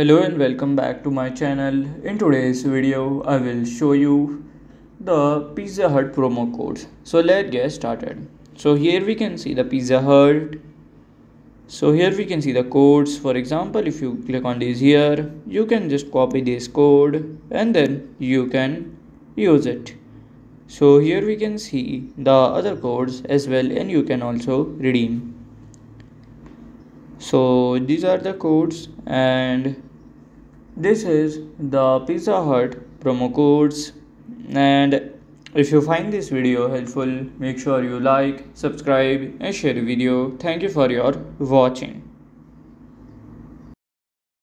Hello and welcome back to my channel. In today's video, I will show you the Pizza Hut promo codes. So let's get started. So here we can see the Pizza Hut. So here we can see the codes. For example, if you click on this here, you can just copy this code and then you can use it. So here we can see the other codes as well and you can also redeem so these are the codes and this is the pizza hut promo codes. And if you find this video helpful make sure you like subscribe and share the video. Thank you for your watching